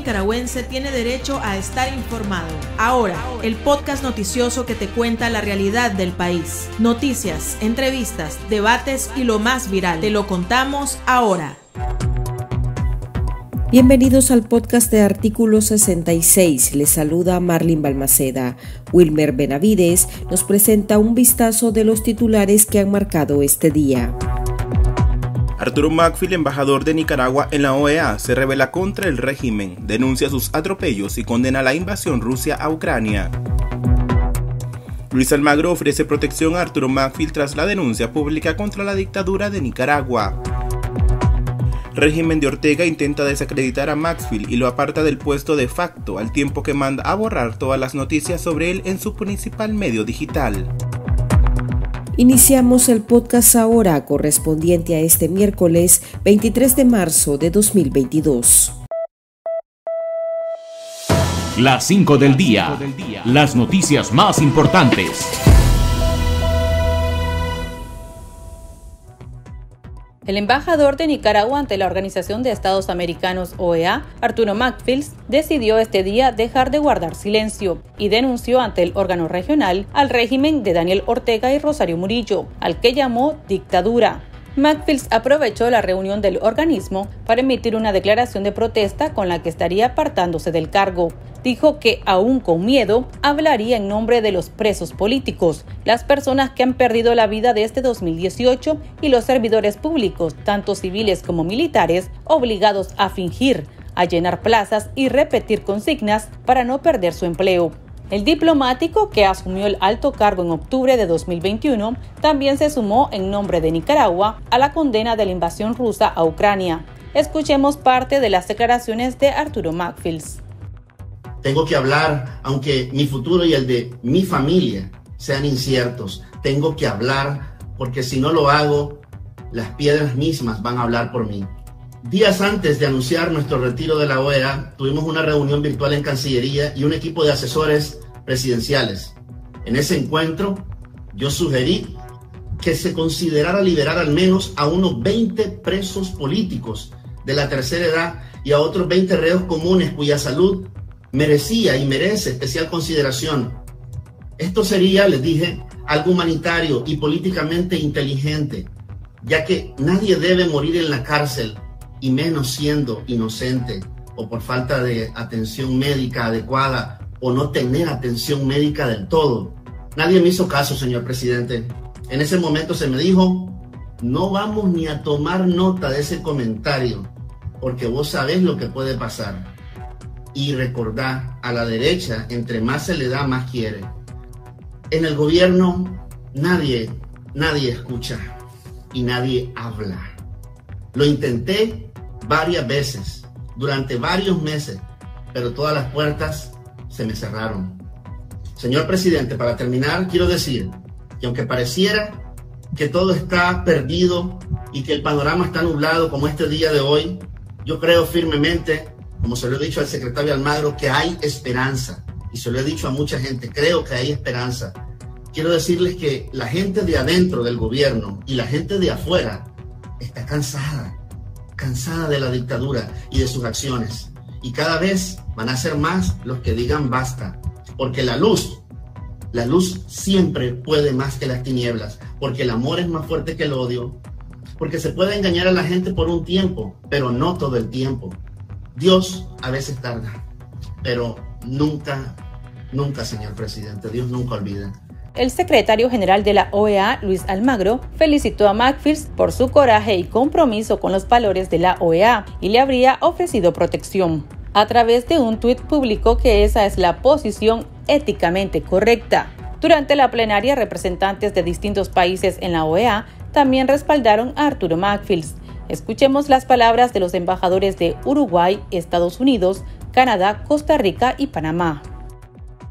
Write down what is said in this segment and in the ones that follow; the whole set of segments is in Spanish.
nicaragüense tiene derecho a estar informado. Ahora, el podcast noticioso que te cuenta la realidad del país. Noticias, entrevistas, debates y lo más viral. Te lo contamos ahora. Bienvenidos al podcast de Artículo 66. Les saluda Marlin Balmaceda. Wilmer Benavides nos presenta un vistazo de los titulares que han marcado este día. Arturo Macfield, embajador de Nicaragua en la OEA, se revela contra el régimen, denuncia sus atropellos y condena la invasión rusa a Ucrania. Luis Almagro ofrece protección a Arturo Macfield tras la denuncia pública contra la dictadura de Nicaragua régimen de Ortega intenta desacreditar a Maxfield y lo aparta del puesto de facto al tiempo que manda a borrar todas las noticias sobre él en su principal medio digital. Iniciamos el podcast ahora correspondiente a este miércoles 23 de marzo de 2022. Las 5 del día. Las noticias más importantes. El embajador de Nicaragua ante la Organización de Estados Americanos OEA, Arturo Macfields, decidió este día dejar de guardar silencio y denunció ante el órgano regional al régimen de Daniel Ortega y Rosario Murillo, al que llamó dictadura. Macfields aprovechó la reunión del organismo para emitir una declaración de protesta con la que estaría apartándose del cargo dijo que, aún con miedo, hablaría en nombre de los presos políticos, las personas que han perdido la vida desde 2018 y los servidores públicos, tanto civiles como militares, obligados a fingir, a llenar plazas y repetir consignas para no perder su empleo. El diplomático, que asumió el alto cargo en octubre de 2021, también se sumó en nombre de Nicaragua a la condena de la invasión rusa a Ucrania. Escuchemos parte de las declaraciones de Arturo Macfields. Tengo que hablar, aunque mi futuro y el de mi familia sean inciertos. Tengo que hablar porque si no lo hago, las piedras mismas van a hablar por mí. Días antes de anunciar nuestro retiro de la OEA, tuvimos una reunión virtual en Cancillería y un equipo de asesores presidenciales. En ese encuentro, yo sugerí que se considerara liberar al menos a unos 20 presos políticos de la tercera edad y a otros 20 reos comunes cuya salud merecía y merece especial consideración. Esto sería, les dije, algo humanitario y políticamente inteligente, ya que nadie debe morir en la cárcel, y menos siendo inocente o por falta de atención médica adecuada o no tener atención médica del todo. Nadie me hizo caso, señor presidente. En ese momento se me dijo, no vamos ni a tomar nota de ese comentario, porque vos sabés lo que puede pasar y recordar a la derecha, entre más se le da, más quiere. En el gobierno nadie, nadie escucha y nadie habla. Lo intenté varias veces, durante varios meses, pero todas las puertas se me cerraron. Señor presidente, para terminar, quiero decir que aunque pareciera que todo está perdido y que el panorama está nublado como este día de hoy, yo creo firmemente como se lo he dicho al secretario Almagro, que hay esperanza. Y se lo he dicho a mucha gente, creo que hay esperanza. Quiero decirles que la gente de adentro del gobierno y la gente de afuera está cansada, cansada de la dictadura y de sus acciones. Y cada vez van a ser más los que digan basta. Porque la luz, la luz siempre puede más que las tinieblas. Porque el amor es más fuerte que el odio. Porque se puede engañar a la gente por un tiempo, pero no todo el tiempo. Dios a veces tarda, pero nunca, nunca, señor presidente, Dios nunca olvida. El secretario general de la OEA, Luis Almagro, felicitó a Macfields por su coraje y compromiso con los valores de la OEA y le habría ofrecido protección. A través de un tuit publicó que esa es la posición éticamente correcta. Durante la plenaria, representantes de distintos países en la OEA también respaldaron a Arturo Macfields, Escuchemos las palabras de los embajadores de Uruguay, Estados Unidos, Canadá, Costa Rica y Panamá.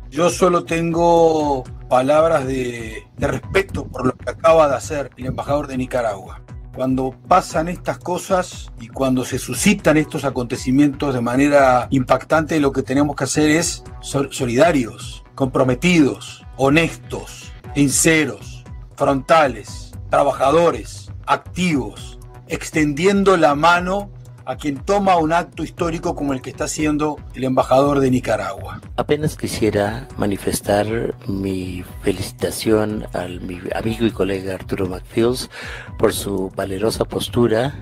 Yo solo tengo palabras de, respeto por lo que acaba de hacer el embajador de Nicaragua. Cuando pasan estas cosas y cuando se suscitan estos acontecimientos de manera impactante, lo que tenemos que hacer es solidarios, comprometidos, honestos, sinceros, frontales, trabajadores, activos, extendiendo la mano a quien toma un acto histórico como el que está haciendo el embajador de Nicaragua. Apenas quisiera manifestar mi felicitación al mi amigo y colega Arturo McFields por su valerosa postura.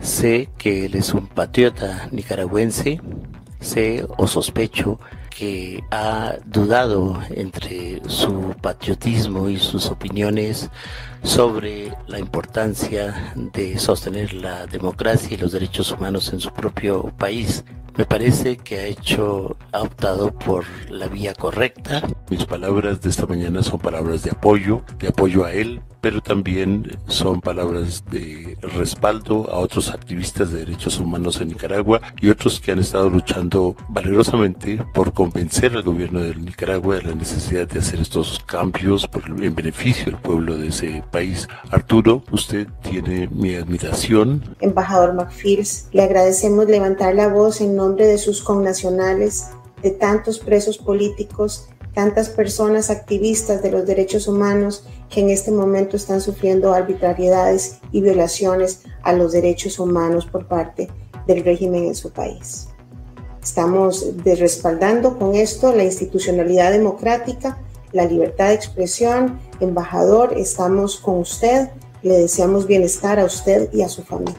Sé que él es un patriota nicaragüense, sé o sospecho que ha dudado entre su patriotismo y sus opiniones sobre la importancia de sostener la democracia y los derechos humanos en su propio país. Me parece que ha hecho, ha optado por la vía correcta. Mis palabras de esta mañana son palabras de apoyo, de apoyo a él, pero también son palabras de respaldo a otros activistas de derechos humanos en Nicaragua y otros que han estado luchando valerosamente por convencer al gobierno de Nicaragua de la necesidad de hacer estos cambios por, en beneficio del pueblo de ese país. Arturo, usted tiene mi admiración. Embajador McFields, le agradecemos levantar la voz en nombre de sus connacionales, de tantos presos políticos tantas personas activistas de los derechos humanos que en este momento están sufriendo arbitrariedades y violaciones a los derechos humanos por parte del régimen en su país. Estamos respaldando con esto la institucionalidad democrática, la libertad de expresión. Embajador, estamos con usted. Le deseamos bienestar a usted y a su familia.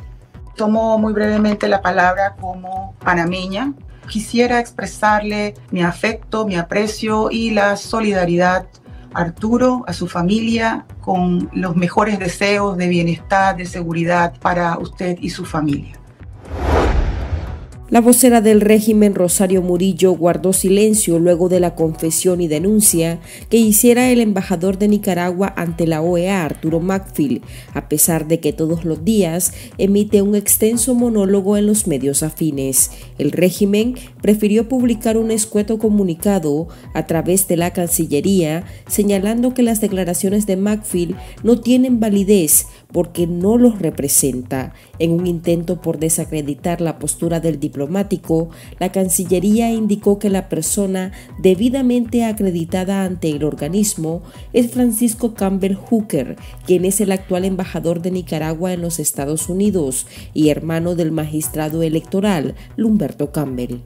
Tomo muy brevemente la palabra como panameña, quisiera expresarle mi afecto, mi aprecio y la solidaridad a Arturo, a su familia, con los mejores deseos de bienestar, de seguridad para usted y su familia. La vocera del régimen Rosario Murillo guardó silencio luego de la confesión y denuncia que hiciera el embajador de Nicaragua ante la OEA, Arturo Macfield, a pesar de que todos los días emite un extenso monólogo en los medios afines. El régimen prefirió publicar un escueto comunicado a través de la Cancillería señalando que las declaraciones de Macfield no tienen validez porque no los representa. En un intento por desacreditar la postura del diplomático, la Cancillería indicó que la persona debidamente acreditada ante el organismo es Francisco Campbell Hooker, quien es el actual embajador de Nicaragua en los Estados Unidos y hermano del magistrado electoral Lumberto Campbell.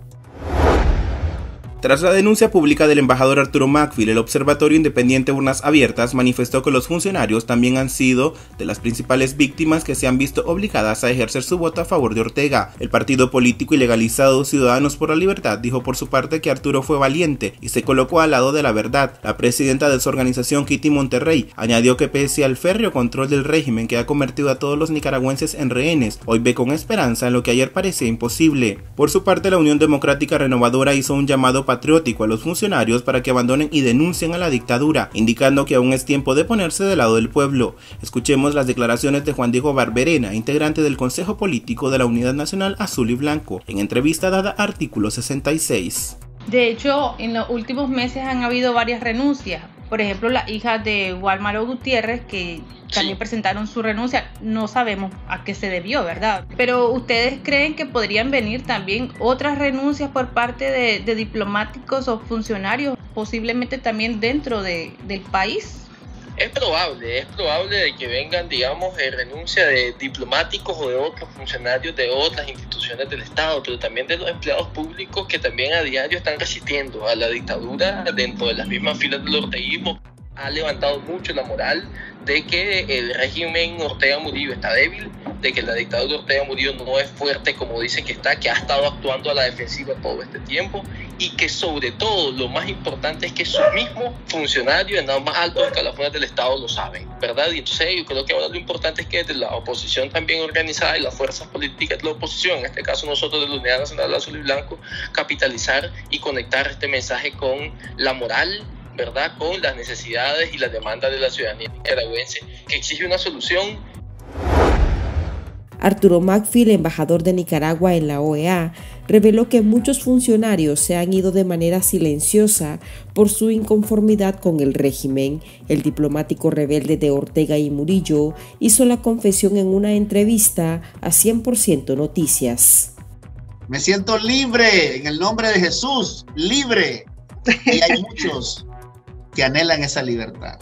Tras la denuncia pública del embajador Arturo Macfield, el Observatorio Independiente Urnas Abiertas manifestó que los funcionarios también han sido de las principales víctimas que se han visto obligadas a ejercer su voto a favor de Ortega. El partido político ilegalizado Ciudadanos por la Libertad dijo por su parte que Arturo fue valiente y se colocó al lado de la verdad. La presidenta de su organización, Kitty Monterrey, añadió que pese al férreo control del régimen que ha convertido a todos los nicaragüenses en rehenes, hoy ve con esperanza lo que ayer parecía imposible. Por su parte, la Unión Democrática Renovadora hizo un llamado patriótico a los funcionarios para que abandonen y denuncien a la dictadura, indicando que aún es tiempo de ponerse del lado del pueblo. Escuchemos las declaraciones de Juan Diego Barberena, integrante del Consejo Político de la Unidad Nacional Azul y Blanco, en entrevista dada a Artículo 66. De hecho, en los últimos meses han habido varias renuncias. Por ejemplo, la hija de Walmaro Gutiérrez, que también presentaron su renuncia. No sabemos a qué se debió, ¿verdad? Pero ustedes creen que podrían venir también otras renuncias por parte de, diplomáticos o funcionarios, posiblemente también dentro del país. Es probable, es probable de que vengan, digamos, eh, renuncia de diplomáticos o de otros funcionarios de otras instituciones del Estado, pero también de los empleados públicos que también a diario están resistiendo a la dictadura dentro de las mismas filas del orteguismo. Ha levantado mucho la moral de que el régimen Ortega Murillo está débil, de que la dictadura Ortega Murillo no es fuerte como dicen que está, que ha estado actuando a la defensiva todo este tiempo y que sobre todo lo más importante es que sus mismos funcionarios en los más altos escalafones del Estado lo saben, ¿verdad? Y entonces yo creo que ahora lo importante es que desde la oposición también organizada y las fuerzas políticas de la oposición, en este caso nosotros de la Unidad Nacional Azul y Blanco, capitalizar y conectar este mensaje con la moral ¿verdad? Con las necesidades y las demandas de la ciudadanía nicaragüense, que exige una solución. Arturo Macfield, embajador de Nicaragua en la OEA, reveló que muchos funcionarios se han ido de manera silenciosa por su inconformidad con el régimen. El diplomático rebelde de Ortega y Murillo hizo la confesión en una entrevista a 100% Noticias. Me siento libre en el nombre de Jesús, libre. Y hay muchos que anhelan esa libertad.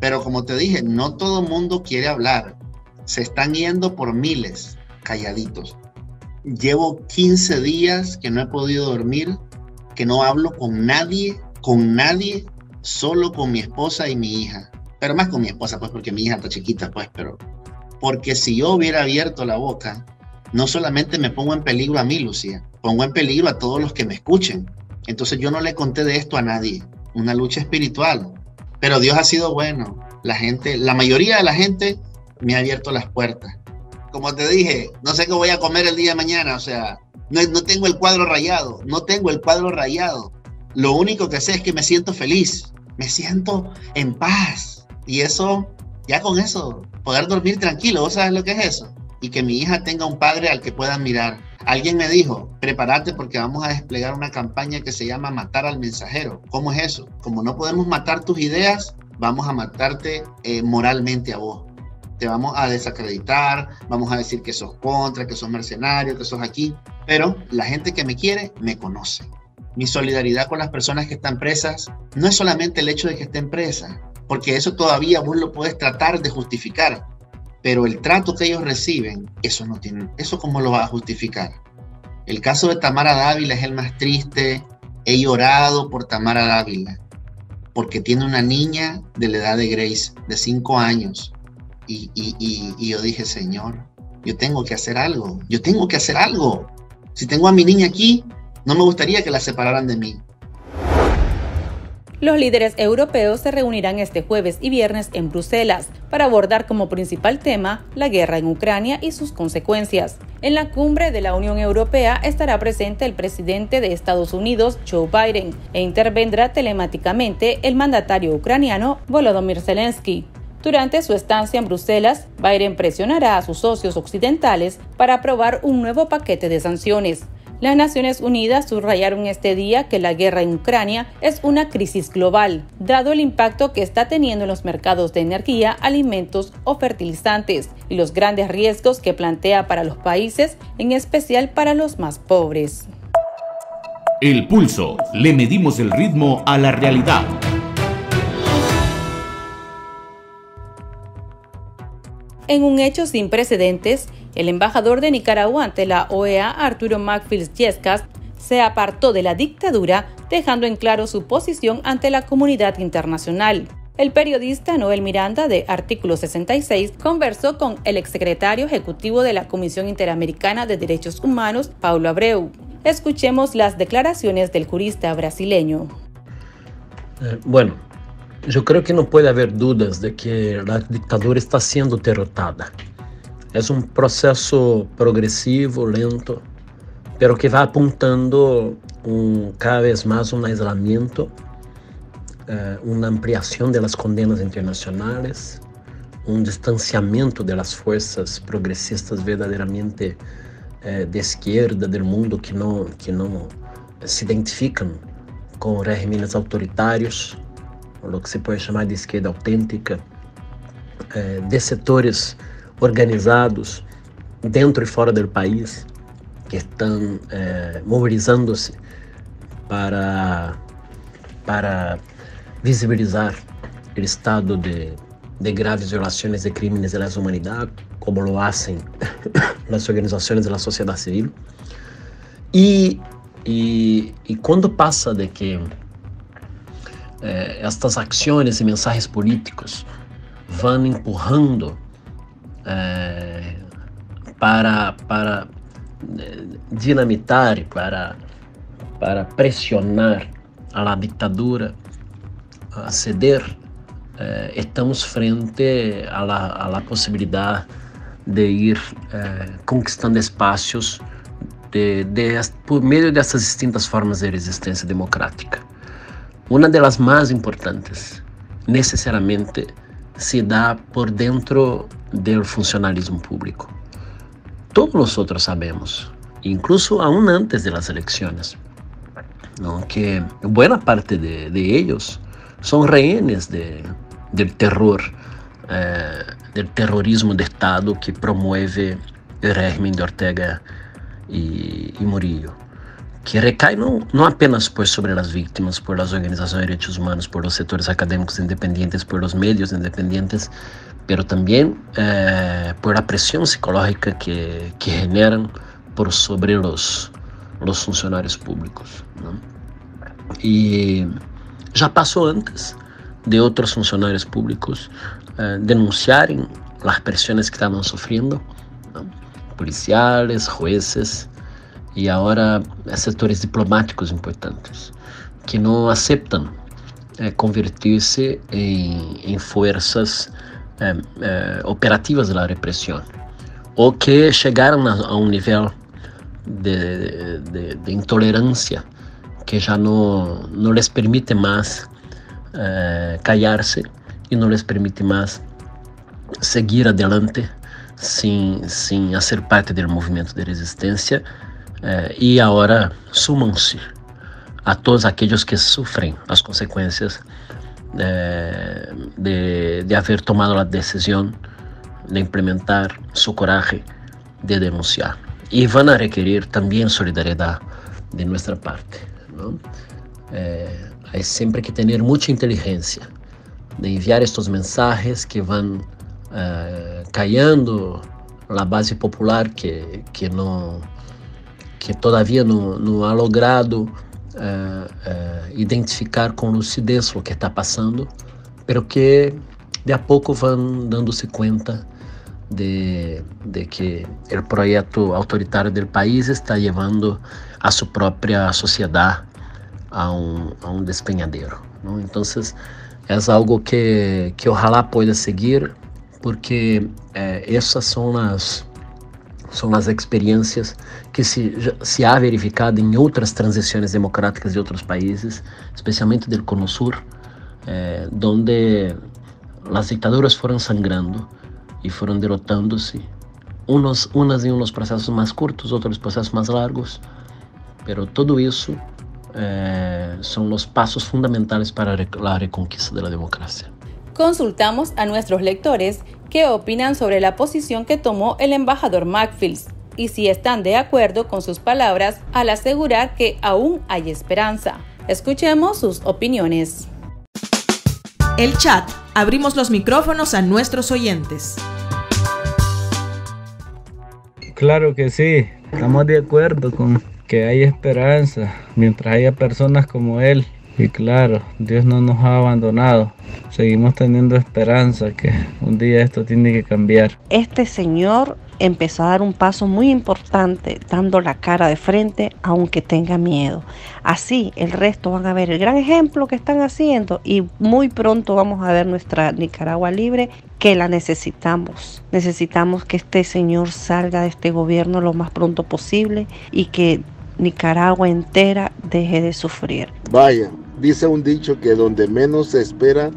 Pero como te dije, no todo mundo quiere hablar. Se están yendo por miles, calladitos. Llevo 15 días que no he podido dormir, que no hablo con nadie, con nadie, solo con mi esposa y mi hija. Pero más con mi esposa, pues porque mi hija está chiquita, pues, pero... Porque si yo hubiera abierto la boca, no solamente me pongo en peligro a mí, Lucía, pongo en peligro a todos los que me escuchen. Entonces yo no le conté de esto a nadie, una lucha espiritual. Pero Dios ha sido bueno. La gente, la mayoría de la gente me ha abierto las puertas. Como te dije, no sé qué voy a comer el día de mañana, o sea, no, no tengo el cuadro rayado, no tengo el cuadro rayado. Lo único que sé es que me siento feliz, me siento en paz. Y eso, ya con eso, poder dormir tranquilo, ¿vos sabes lo que es eso? Y que mi hija tenga un padre al que pueda mirar. Alguien me dijo, prepárate porque vamos a desplegar una campaña que se llama Matar al Mensajero. ¿Cómo es eso? Como no podemos matar tus ideas, vamos a matarte eh, moralmente a vos. Te vamos a desacreditar, vamos a decir que sos contra, que sos mercenario, que sos aquí. Pero la gente que me quiere, me conoce. Mi solidaridad con las personas que están presas no es solamente el hecho de que estén presas, porque eso todavía vos lo puedes tratar de justificar, pero el trato que ellos reciben, eso no tiene, eso cómo lo va a justificar. El caso de Tamara Dávila es el más triste. He llorado por Tamara Dávila, porque tiene una niña de la edad de Grace, de 5 años. Y, yo dije, Señor, yo tengo que hacer algo, yo tengo que hacer algo. Si tengo a mi niña aquí, no me gustaría que la separaran de mí. Los líderes europeos se reunirán este jueves y viernes en Bruselas para abordar como principal tema la guerra en Ucrania y sus consecuencias. En la cumbre de la Unión Europea estará presente el presidente de Estados Unidos, Joe Biden, e intervendrá telemáticamente el mandatario ucraniano Volodymyr Zelensky. Durante su estancia en Bruselas, Biden presionará a sus socios occidentales para aprobar un nuevo paquete de sanciones. Las Naciones Unidas subrayaron este día que la guerra en Ucrania es una crisis global, dado el impacto que está teniendo en los mercados de energía, alimentos o fertilizantes y los grandes riesgos que plantea para los países, en especial para los más pobres. El pulso. Le medimos el ritmo a la realidad. En un hecho sin precedentes, el embajador de Nicaragua ante la OEA, Arturo Macfield Yescas, se apartó de la dictadura, dejando en claro su posición ante la comunidad internacional. El periodista Noel Miranda, de Artículo 66, conversó con el exsecretario ejecutivo de la Comisión Interamericana de Derechos Humanos, Paulo Abreu. Escuchemos las declaraciones del jurista brasileño. Eh, bueno, yo creo que no puede haber dudas de que la dictadura está siendo derrotada. É um processo progressivo, lento, pero que vai apuntando um, cada vez mais um isolamento, uh, uma ampliação das condenas internacionais, um distanciamento das forças progressistas verdadeiramente uh, de esquerda do mundo que não que não se identificam com regimes autoritários, o que se pode chamar de esquerda autêntica, uh, de setores organizados dentro e fora do país que estão é, mobilizando-se para, para visibilizar o estado de, de graves violações de crimes de lesa humanidade, como lo hacen as organizações da sociedade civil. E, e, e quando passa de que eh, estas ações e mensagens políticos vão empurrando é, para, para é, dinamitar, para, para pressionar a la ditadura a ceder, eh, estamos frente a la, a la possibilidade de ir eh, conquistando espaços de, de, por meio dessas distintas formas de resistência democrática. Uma das mais importantes, necessariamente, se dá por dentro do funcionalismo público. Todos nosotros sabemos, incluso aún antes de las elecciones, ¿no? que buena parte de, de ellos son rehenes de, del terror, eh, del terrorismo de Estado que promueve el régimen de Ortega y, y Murillo. Que recai não, não apenas por sobre as vítimas, por as organizações de direitos humanos, por os setores acadêmicos independentes, por os meios independentes, pero também eh, por a pressão psicológica que, que generam por sobre los, los funcionarios públicos. Y ya pasó antes de otros funcionarios públicos eh, denunciarem presiones que estaban sufriendo, policiales, jueces y ahora sectores diplomáticos importantes que no aceptan eh, convertirse en, en fuerzas eh, eh, operativas de la represión o que llegaron a, a un nivel de, de, de, intolerancia que ya no, no les permite más eh, callarse y no les permite más seguir adelante sin, sin hacer parte del movimiento de resistencia eh, y ahora suman-se a todos aquellos que sufren las consecuencias eh, de, de, haber tomado la decisión de implementar su coraje de denunciar. Y van a requerir también solidaridad de nuestra parte. ¿no? Eh, hay siempre que tener mucha inteligencia de enviar estos mensajes que van uh, callando la base popular que, que, no, que todavía no, no ha logrado uh, uh, identificar com lucidez o que está passando, pero que de a pouco vão dando-se conta de, de que o projeto autoritário do país está levando a sua própria sociedade a um, a um despenhadeiro. Não? Então, é algo que, que ojalá pueda seguir, porque eh, essas são as são as experiências que se, se há verificado em outras transições democráticas de outros países, especialmente do Cono Sur, eh, onde as ditaduras foram sangrando e foram derrotando-se, unos, unas em uns processos mais curtos, outros processos mais largos, pero tudo isso eh, son los pasos fundamentales para la reconquista de la democracia. Consultamos a nuestros lectores qué opinan sobre la posición que tomó el embajador Macfields y si están de acuerdo con sus palabras al asegurar que aún hay esperanza. Escuchemos sus opiniones. El chat. Abrimos los micrófonos a nuestros oyentes. Claro que sí, estamos de acuerdo con que hay esperanza mientras haya personas como Él. Y claro, Dios no nos ha abandonado. Seguimos teniendo esperanza que un día esto tiene que cambiar. Este Señor empezó a dar un paso muy importante, dando la cara de frente aunque tenga miedo. Así el resto van a ver el gran ejemplo que están haciendo y muy pronto vamos a ver nuestra Nicaragua libre que la necesitamos. Necesitamos que este Señor salga de este gobierno lo más pronto posible y que Nicaragua entera deje de sufrir. Vaya, dice un dicho que donde menos se espera,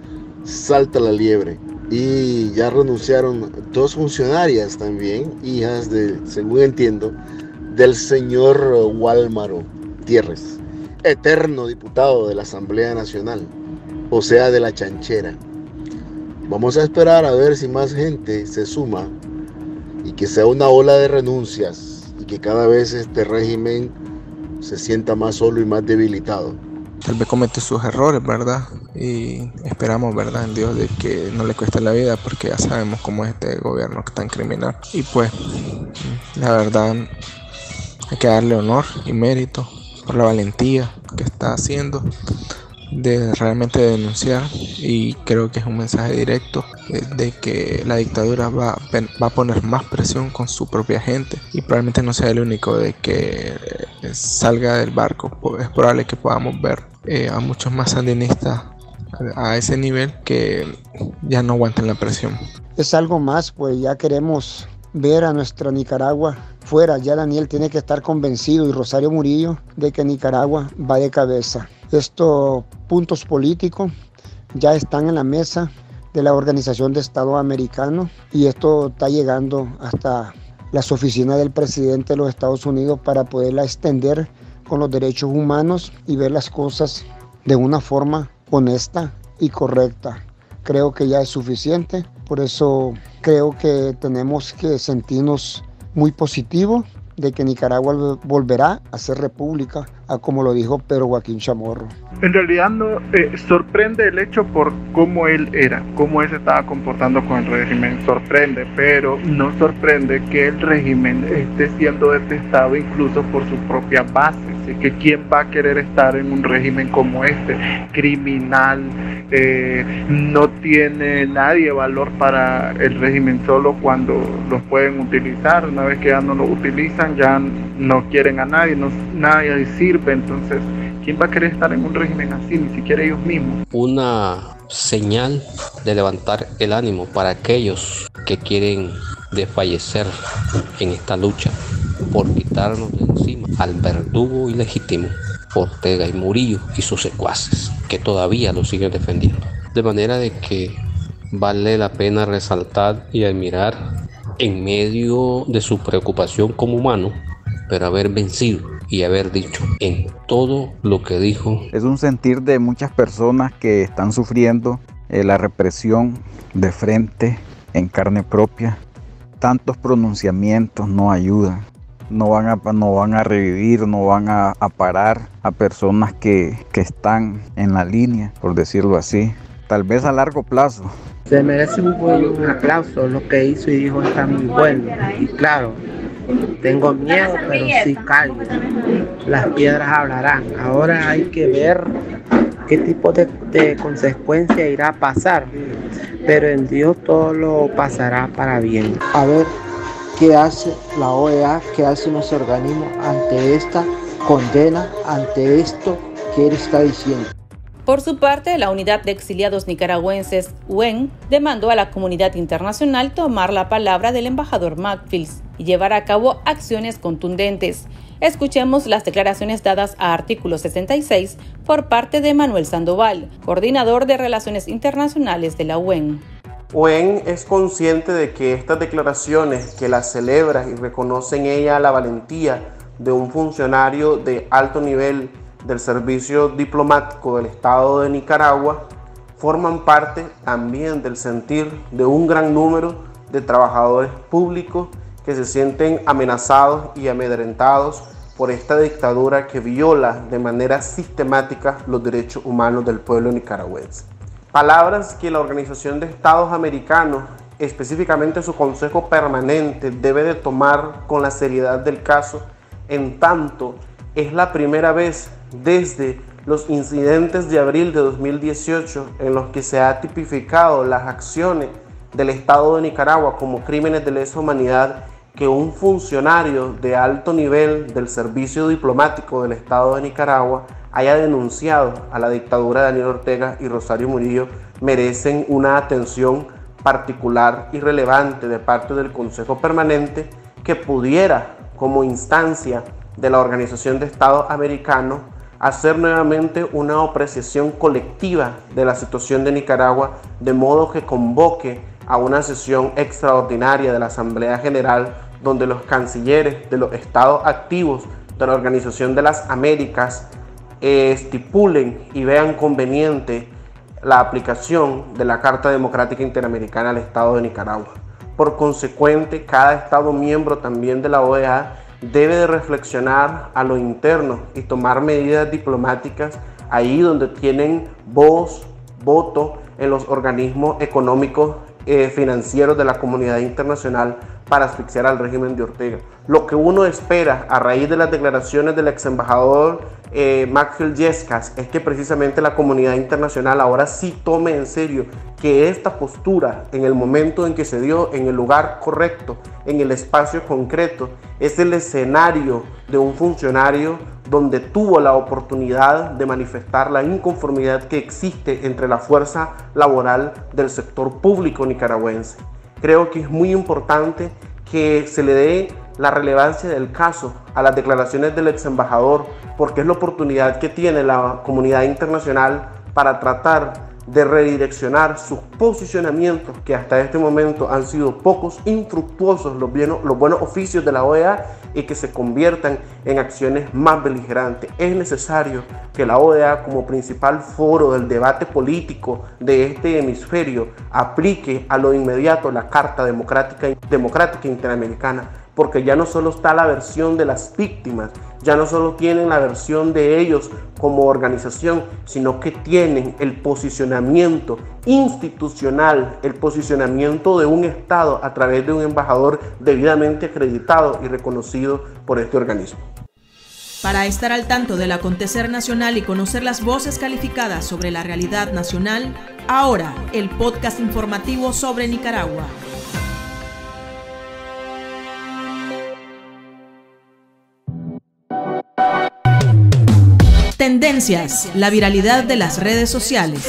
salta la liebre. Y ya renunciaron dos funcionarias también, hijas de, según entiendo, del señor Walmaro Tierres, eterno diputado de la Asamblea Nacional, o sea, de la chanchera. Vamos a esperar a ver si más gente se suma y que sea una ola de renuncias y que cada vez este régimen se sienta más solo y más debilitado. Tal vez comete sus errores, ¿verdad? Y esperamos, ¿verdad? En Dios de que no le cueste la vida porque ya sabemos cómo es este gobierno que tan criminal. Y pues, la verdad, hay que darle honor y mérito por la valentía que está haciendo de realmente denunciar y creo que es un mensaje directo de, que la dictadura va, va, a poner más presión con su propia gente y probablemente no sea el único de que eh, salga del barco. Es probable que podamos ver eh, a muchos más sandinistas a ese nivel que ya no aguanten la presión. Es algo más, pues ya queremos ver a nuestra Nicaragua fuera. Ya Daniel tiene que estar convencido y Rosario Murillo de que Nicaragua va de cabeza. Estos puntos políticos ya están en la mesa de la Organización de Estado Americano y esto está llegando hasta las oficinas del presidente de los Estados Unidos para poderla extender con los derechos humanos y ver las cosas de una forma honesta y correcta. Creo que ya es suficiente, por eso creo que tenemos que sentirnos muy positivos de que Nicaragua volverá a ser república, a como lo dijo Pedro Joaquín Chamorro. En realidad no eh, sorprende el hecho por cómo él era, cómo él se estaba comportando con el régimen, sorprende, pero no sorprende que el régimen esté siendo detestado incluso por su propia base. Así que quién va a querer estar en un régimen como este, criminal, eh, no tiene nadie valor para el régimen solo cuando los pueden utilizar, una vez que ya no lo utilizan ya no quieren a nadie, no, nadie sirve, entonces ¿quién va a querer estar en un régimen así? Ni siquiera ellos mismos. Una señal de levantar el ánimo para aquellos que quieren desfallecer en esta lucha por quitarnos de encima al verdugo ilegítimo Ortega y Murillo y sus secuaces, que todavía lo siguen defendiendo. De manera de que vale la pena resaltar y admirar en medio de su preocupación como humano, pero haber vencido y haber dicho en todo lo que dijo. Es un sentir de muchas personas que están sufriendo eh, la represión de frente en carne propia. Tantos pronunciamientos no ayudan no van a, no van a revivir, no van a, parar a personas que, que están en la línea, por decirlo así. Tal vez a largo plazo, se merece un buen aplauso, lo que hizo y dijo está muy bueno. Y claro, tengo miedo, pero sí calmo. Las piedras hablarán. Ahora hay que ver qué tipo de, de consecuencia irá a pasar. Pero en Dios todo lo pasará para bien. A ver, ¿Qué hace la OEA? ¿Qué hace nuestro organismo ante esta condena, ante esto que él está diciendo? Por su parte, la Unidad de Exiliados Nicaragüenses, UN, demandó a la comunidad internacional tomar la palabra del embajador Macfields y llevar a cabo acciones contundentes. Escuchemos las declaraciones dadas a artículo 66 por parte de Manuel Sandoval, coordinador de Relaciones Internacionales de la UN. UN es consciente de que estas declaraciones que las celebra y reconoce en ella la valentía de un funcionario de alto nivel del servicio diplomático del Estado de Nicaragua forman parte también del sentir de un gran número de trabajadores públicos que se sienten amenazados y amedrentados por esta dictadura que viola de manera sistemática los derechos humanos del pueblo nicaragüense. Palabras que la Organización de Estados Americanos, específicamente su Consejo Permanente, debe de tomar con la seriedad del caso, en tanto es la primera vez desde los incidentes de abril de 2018 en los que se ha tipificado las acciones del Estado de Nicaragua como crímenes de lesa humanidad que un funcionario de alto nivel del servicio diplomático del Estado de Nicaragua haya denunciado a la dictadura de Daniel Ortega y Rosario Murillo merecen una atención particular y relevante de parte del Consejo Permanente que pudiera, como instancia de la Organización de Estados Americanos, hacer nuevamente una apreciación colectiva de la situación de Nicaragua, de modo que convoque a una sesión extraordinaria de la Asamblea General donde los cancilleres de los estados activos de la Organización de las Américas estipulen y vean conveniente la aplicación de la Carta Democrática Interamericana al Estado de Nicaragua. Por consecuente, cada Estado miembro también de la OEA debe de reflexionar a lo interno y tomar medidas diplomáticas ahí donde tienen voz, voto en los organismos económicos eh, financieros de la comunidad internacional para asfixiar al régimen de Ortega. Lo que uno espera a raíz de las declaraciones del ex embajador eh, Macfield Yescas es que precisamente la comunidad internacional ahora sí tome en serio que esta postura en el momento en que se dio, en el lugar correcto, en el espacio concreto, es el escenario de un funcionario donde tuvo la oportunidad de manifestar la inconformidad que existe entre la fuerza laboral del sector público nicaragüense. Creo que es muy importante que se le dé la relevancia del caso a las declaraciones del ex embajador, porque es la oportunidad que tiene la comunidad internacional para tratar de redireccionar sus posicionamientos que hasta este momento han sido pocos infructuosos los, los buenos oficios de la OEA y que se conviertan en acciones más beligerantes. Es necesario que la OEA como principal foro del debate político de este hemisferio aplique a lo inmediato la Carta Democrática, Democrática Interamericana porque ya no solo está la versión de las víctimas, ya no solo tienen la versión de ellos como organización, sino que tienen el posicionamiento institucional, el posicionamiento de un Estado a través de un embajador debidamente acreditado y reconocido por este organismo. Para estar al tanto del acontecer nacional y conocer las voces calificadas sobre la realidad nacional, ahora el podcast informativo sobre Nicaragua. Tendencias, la viralidad de las redes sociales.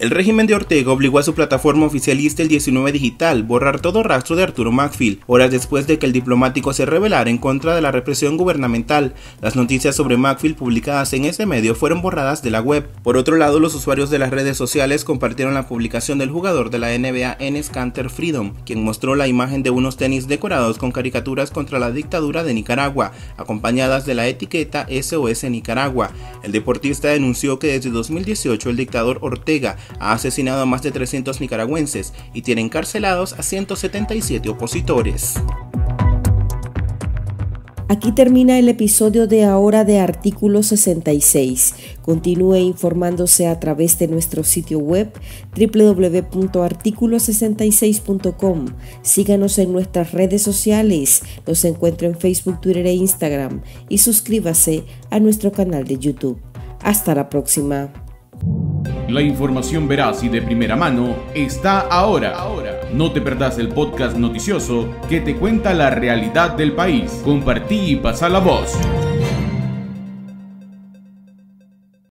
El régimen de Ortega obligó a su plataforma oficialista el 19 Digital borrar todo rastro de Arturo Macfield, horas después de que el diplomático se rebelara en contra de la represión gubernamental. Las noticias sobre Macfield publicadas en ese medio fueron borradas de la web. Por otro lado, los usuarios de las redes sociales compartieron la publicación del jugador de la NBA Enes Canter Freedom, quien mostró la imagen de unos tenis decorados con caricaturas contra la dictadura de Nicaragua, acompañadas de la etiqueta SOS Nicaragua. El deportista denunció que desde 2018 el dictador Ortega ha asesinado a más de 300 nicaragüenses y tiene encarcelados a 177 opositores. Aquí termina el episodio de ahora de Artículo 66. Continúe informándose a través de nuestro sitio web www.articulo66.com. Síganos en nuestras redes sociales. Nos encuentra en Facebook, Twitter e Instagram. Y suscríbase a nuestro canal de YouTube. Hasta la próxima. La información veraz y de primera mano está ahora. No te perdás el podcast noticioso que te cuenta la realidad del país. Compartí y pasa la voz.